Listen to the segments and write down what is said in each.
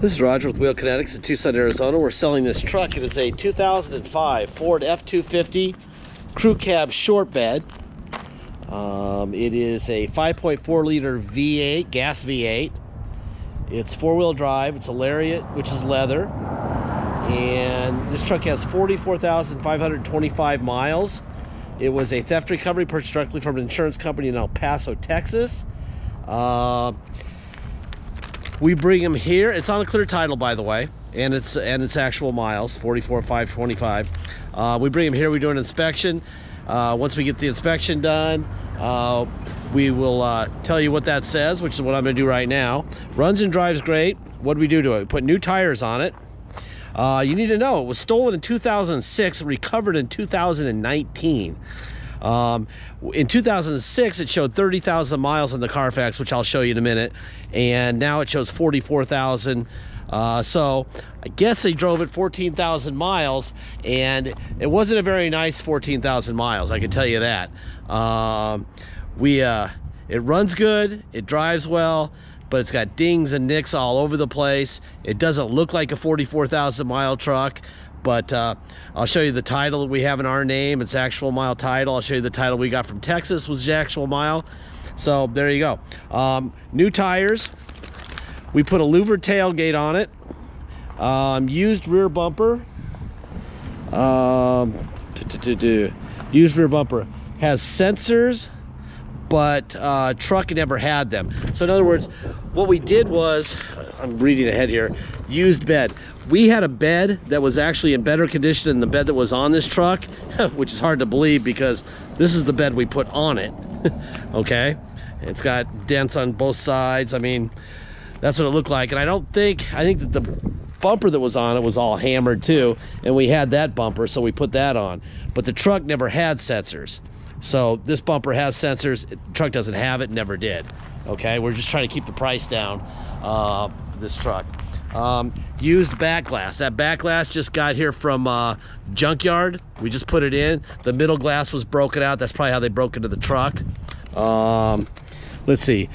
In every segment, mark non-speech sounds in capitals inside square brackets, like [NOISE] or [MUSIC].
This is Roger with Wheel Kinetics in Tucson, Arizona. We're selling this truck. It is a 2005 Ford F-250 crew cab short bed. Um, it is a 5.4 liter V8, gas V8. It's four-wheel drive. It's a Lariat, which is leather. And this truck has 44,525 miles. It was a theft recovery purchased directly from an insurance company in El Paso, Texas. Uh, we bring them here. It's on a clear title, by the way, and it's and it's actual miles, 44,525. Uh, we bring them here. We do an inspection. Uh, once we get the inspection done, uh, we will uh, tell you what that says, which is what I'm going to do right now. Runs and drives great. What do we do to it? We put new tires on it. Uh, you need to know it was stolen in 2006, recovered in 2019. Um, in 2006, it showed 30,000 miles on the Carfax, which I'll show you in a minute, and now it shows 44,000. Uh, so I guess they drove it 14,000 miles, and it wasn't a very nice 14,000 miles. I can tell you that. Um, we uh, it runs good, it drives well, but it's got dings and nicks all over the place. It doesn't look like a 44,000 mile truck but uh, I'll show you the title that we have in our name. It's actual mile title. I'll show you the title we got from Texas was actual mile. So there you go. Um, new tires. We put a louvered tailgate on it. Um, used rear bumper. Um, used rear bumper. Has sensors but uh, truck never had them. So in other words, what we did was, I'm reading ahead here, used bed. We had a bed that was actually in better condition than the bed that was on this truck, [LAUGHS] which is hard to believe because this is the bed we put on it, [LAUGHS] okay? It's got dents on both sides. I mean, that's what it looked like. And I don't think, I think that the bumper that was on it was all hammered too. And we had that bumper, so we put that on. But the truck never had sensors. So this bumper has sensors. The truck doesn't have it, never did. Okay, we're just trying to keep the price down uh, for this truck. Um, used back glass. That back glass just got here from uh, junkyard. We just put it in. The middle glass was broken out. That's probably how they broke into the truck. Um, let's see.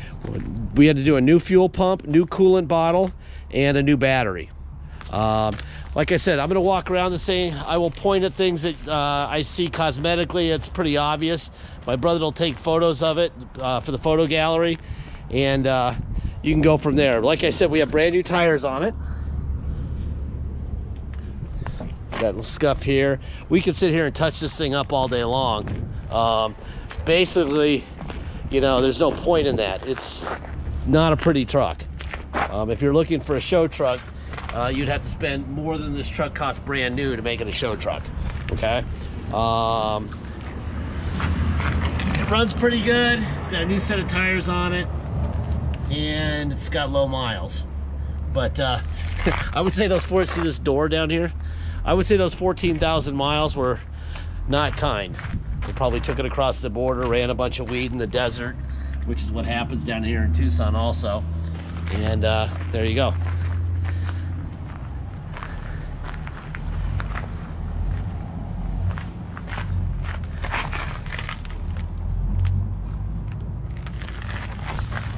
We had to do a new fuel pump, new coolant bottle, and a new battery. Um, like I said, I'm going to walk around the thing. I will point at things that uh, I see cosmetically. It's pretty obvious. My brother will take photos of it uh, for the photo gallery, and uh, you can go from there. Like I said, we have brand new tires on it. It's got scuff here. We can sit here and touch this thing up all day long. Um, basically, you know, there's no point in that. It's not a pretty truck. Um, if you're looking for a show truck, uh, you'd have to spend more than this truck costs brand new to make it a show truck. Okay. Um, it runs pretty good. It's got a new set of tires on it, and it's got low miles. But uh, [LAUGHS] I would say those four. See this door down here? I would say those 14,000 miles were not kind. They probably took it across the border, ran a bunch of weed in the desert, which is what happens down here in Tucson also. And uh, there you go.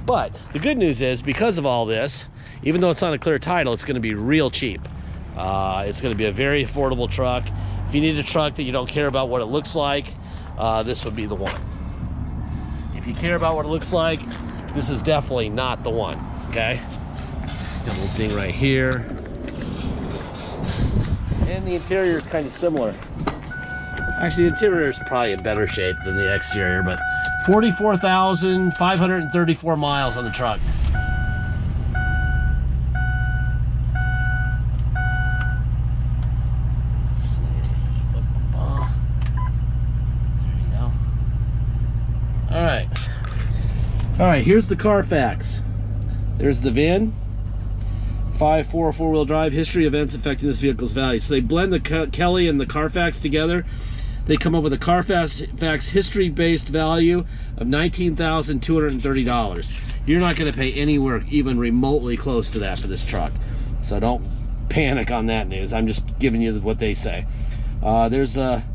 But the good news is because of all this, even though it's on a clear title, it's going to be real cheap. Uh, it's going to be a very affordable truck. If you need a truck that you don't care about what it looks like, uh, this would be the one. If you care about what it looks like, this is definitely not the one, okay? Got a little ding right here. And the interior is kind of similar. Actually, the interior is probably in better shape than the exterior, but 44,534 miles on the truck. All right. All right, here's the Carfax. There's the VIN. 5 4 four-wheel drive history events affecting this vehicle's value. So they blend the Kelley and the Carfax together they come up with a Carfax history-based value of $19,230. You're not going to pay anywhere even remotely close to that for this truck. So don't panic on that news. I'm just giving you what they say. Uh, there's a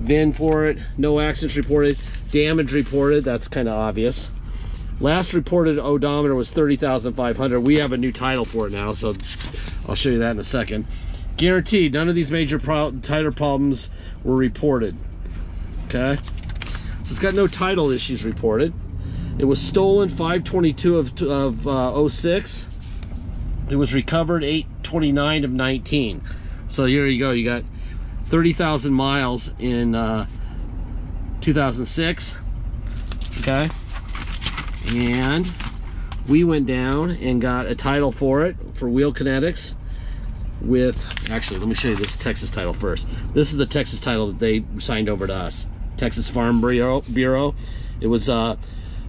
VIN for it. No accidents reported. Damage reported. That's kind of obvious. Last reported odometer was 30,500. We have a new title for it now, so I'll show you that in a second. Guaranteed, none of these major pro tire problems were reported. Okay, so it's got no title issues reported. It was stolen 522 of, of uh, 06. It was recovered 829 of 19. So here you go. You got 30,000 miles in uh, 2006. Okay. And we went down and got a title for it for Wheel Kinetics with, actually, let me show you this Texas title first. This is the Texas title that they signed over to us. Texas Farm Bureau. Bureau. It was uh,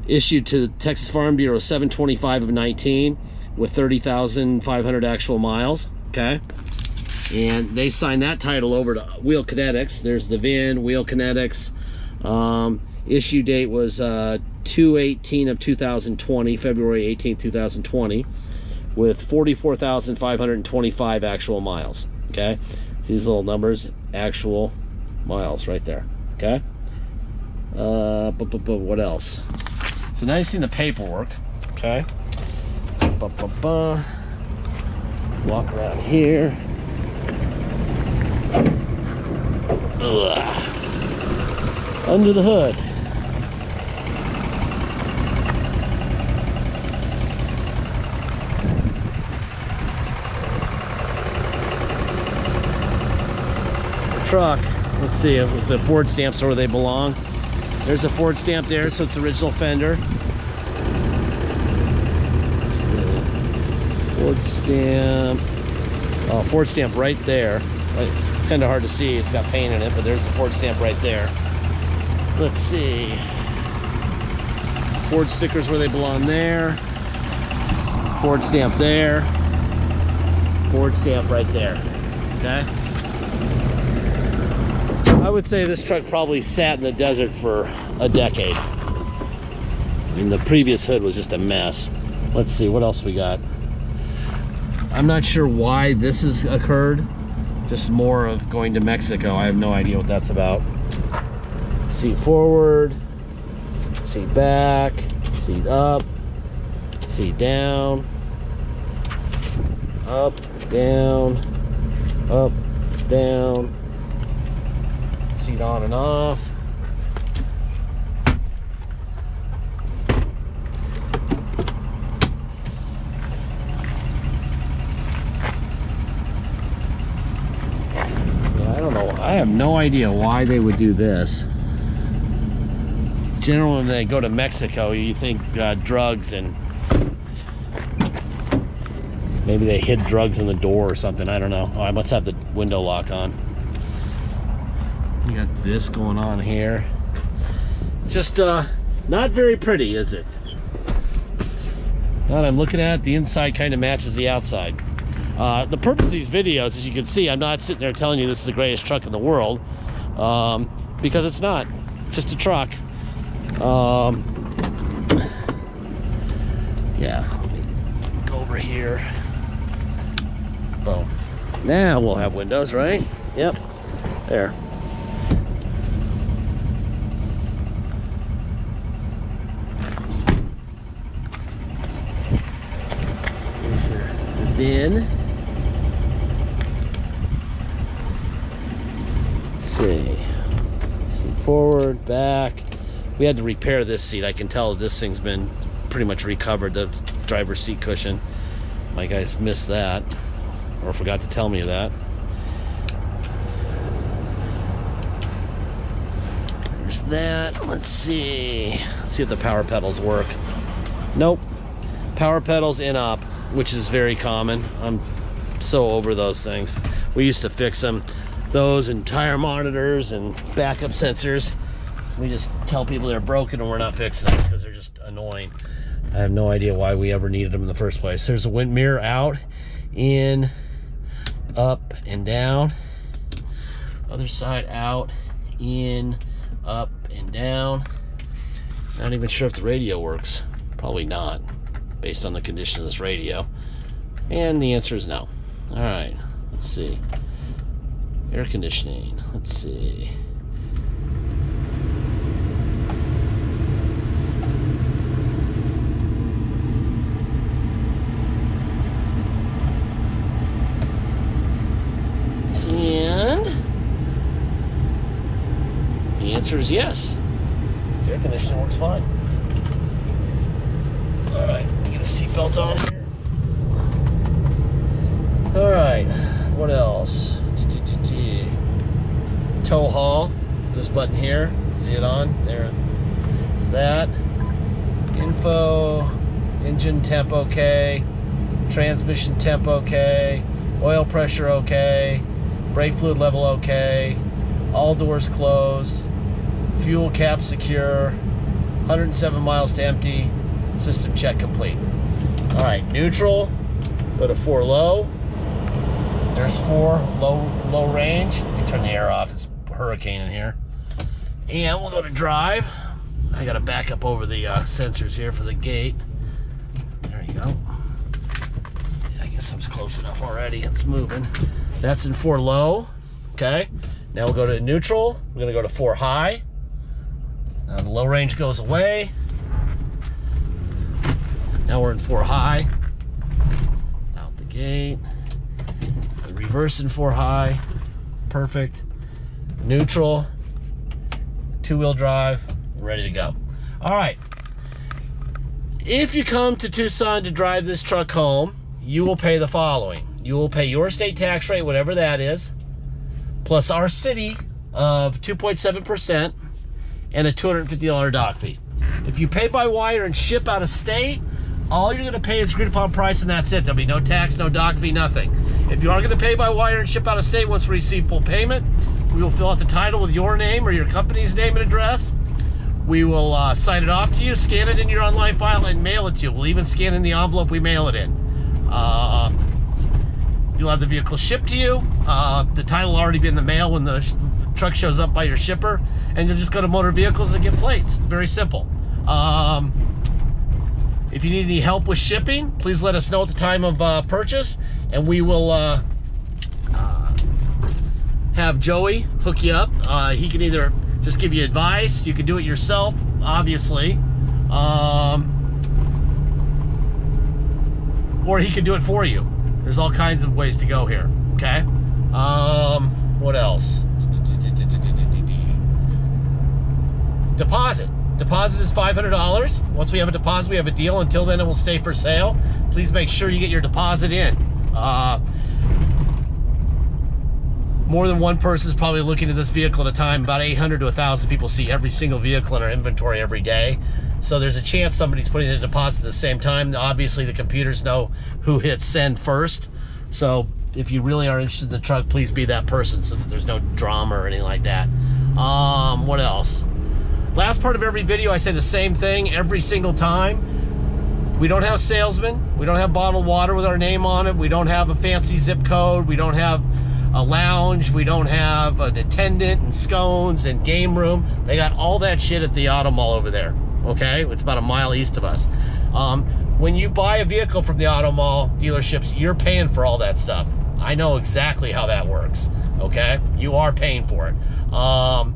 issued to the Texas Farm Bureau 725 of 19 with 30,500 actual miles. Okay. And they signed that title over to Wheel Kinetics. There's the VIN, Wheel Kinetics. Um, issue date was uh, 218 of 2020, February 18, 2020, with 44,525 actual miles. Okay. These little numbers, actual miles right there. Okay. Uh, but, but, but what else? So now you've seen the paperwork. Okay. Ba, ba, ba. Walk around here. Ugh. Under the hood. Truck. Let's see uh, if the Ford stamps are where they belong. There's a Ford stamp there, so it's original fender. Ford stamp. Oh, Ford stamp right there. Kind of hard to see. It's got paint in it, but there's a Ford stamp right there. Let's see. Ford stickers where they belong there. Ford stamp there. Ford stamp right there. Okay. I would say this truck probably sat in the desert for a decade. I mean, the previous hood was just a mess. Let's see, what else we got? I'm not sure why this has occurred. Just more of going to Mexico. I have no idea what that's about. Seat forward, seat back, seat up, seat down, up, down, up, down, seat on and off. Yeah, I don't know. I have no idea why they would do this. Generally, when they go to Mexico, you think uh, drugs and maybe they hid drugs in the door or something. I don't know. Oh, I must have the window lock on. You got this going on here. Just uh, not very pretty, is it? Now I'm looking at it, the inside kind of matches the outside. Uh, the purpose of these videos, as you can see, I'm not sitting there telling you this is the greatest truck in the world, um, because it's not. It's just a truck. Um, yeah, go over here. Boom. Now we'll have windows, right? Yep. There. VIN. Let's see. Seat forward, back. We had to repair this seat. I can tell this thing's been pretty much recovered, the driver's seat cushion. My guys missed that, or forgot to tell me that. There's that. Let's see. Let's see if the power pedals work. Nope. Power pedals in up, which is very common. I'm so over those things. We used to fix them. Those and tire monitors and backup sensors. We just tell people they're broken and we're not fixing them because they're just annoying. I have no idea why we ever needed them in the first place. There's a wind mirror out, in, up, and down. Other side out, in, up, and down. Not even sure if the radio works. Probably not, based on the condition of this radio? And the answer is no. All right, let's see. Air conditioning, let's see. And the answer is yes. Air conditioning works fine. All right seatbelt on here. All right, what else? Tow haul, this button here, see it on? There, that. Info, engine temp okay, transmission temp okay, oil pressure okay, brake fluid level okay, all doors closed, fuel cap secure, 107 miles to empty, system check complete. All right, neutral, go to four low. There's four low low range. Let me turn the air off. It's hurricane in here. And we'll go to drive. I got to back up over the uh, sensors here for the gate. There you go. I guess I was close enough already. It's moving. That's in four low. Okay. Now we'll go to neutral. We're to go to four high. Now the low range goes away. Now we're in four high. Out the gate. Reverse in four high. Perfect. Neutral. Two wheel drive. Ready to go. All right. If you come to Tucson to drive this truck home, you will pay the following. You will pay your state tax rate, whatever that is, plus our city of 2.7% and a $250 doc fee. If you pay by wire and ship out of state, all you're going to pay is agreed upon price and that's it. There'll be no tax, no doc fee, nothing. If you are going to pay by wire and ship out of state once we receive full payment, we will fill out the title with your name or your company's name and address. We will uh, sign it off to you, scan it in your online file, and mail it to you. We'll even scan in the envelope we mail it in. Uh, you'll have the vehicle shipped to you. Uh, the title will already be in the mail when the truck shows up by your shipper, and you'll just go to motor vehicles and get plates. It's very simple. Um, if you need any help with shipping, please let us know at the time of uh, purchase, and we will uh, uh, have Joey hook you up. Uh, he can either just give you advice, you can do it yourself, obviously, um, or he can do it for you. There's all kinds of ways to go here, okay? Um, what else? Deposit. Deposit is $500. Once we have a deposit, we have a deal. Until then, it will stay for sale. Please make sure you get your deposit in. Uh, more than one person is probably looking at this vehicle at a time. About 800 to 1,000 people see every single vehicle in our inventory every day. So there's a chance somebody's putting in a deposit at the same time. Obviously, the computers know who hits send first. So if you really are interested in the truck, please be that person so that there's no drama or anything like that. Um, what else? Last part of every video, I say the same thing every single time. We don't have salesmen. We don't have bottled water with our name on it. We don't have a fancy zip code. We don't have a lounge. We don't have an attendant and scones and game room. They got all that shit at the auto mall over there. Okay, it's about a mile east of us. Um, when you buy a vehicle from the auto mall dealerships, you're paying for all that stuff. I know exactly how that works. Okay, you are paying for it. Um,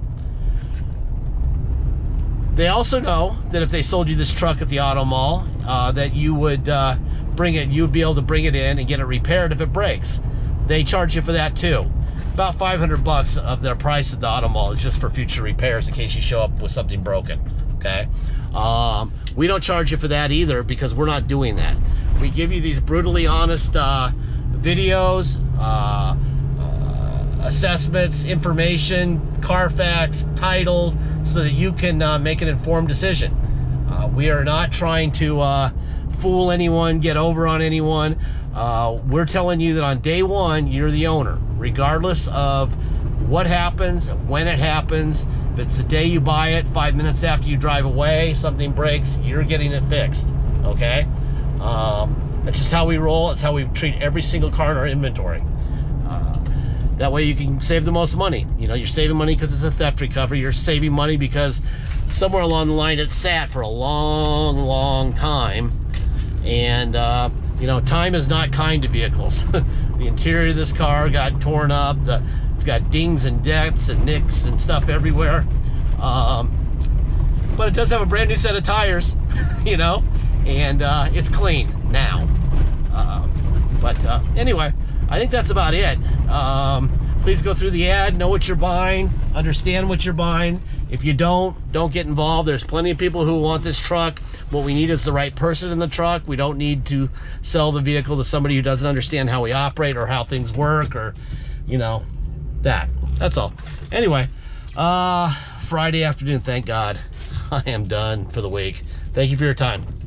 they also know that if they sold you this truck at the auto mall, uh, that you would uh, bring it, you would be able to bring it in and get it repaired if it breaks. They charge you for that too. About 500 bucks of their price at the auto mall is just for future repairs in case you show up with something broken. Okay. Um, we don't charge you for that either because we're not doing that. We give you these brutally honest uh, videos, uh, assessments, information, Carfax, title, so that you can uh, make an informed decision. Uh, we are not trying to uh, fool anyone, get over on anyone. Uh, we're telling you that on day one, you're the owner, regardless of what happens, when it happens. If it's the day you buy it, five minutes after you drive away, something breaks, you're getting it fixed. Okay? Um, that's just how we roll. It's how we treat every single car in our inventory. That way you can save the most money. You know, you're saving money because it's a theft recovery. You're saving money because somewhere along the line it sat for a long, long time. And, uh, you know, time is not kind to vehicles. [LAUGHS] the interior of this car got torn up. The, it's got dings and dents and nicks and stuff everywhere. Um, but it does have a brand new set of tires, [LAUGHS] you know, and uh, it's clean now. Uh, but uh, anyway, I think that's about it. Um, please go through the ad, know what you're buying, understand what you're buying. If you don't, don't get involved. There's plenty of people who want this truck. What we need is the right person in the truck. We don't need to sell the vehicle to somebody who doesn't understand how we operate or how things work or, you know, that. That's all. Anyway, uh, Friday afternoon, thank God. [LAUGHS] I am done for the week. Thank you for your time.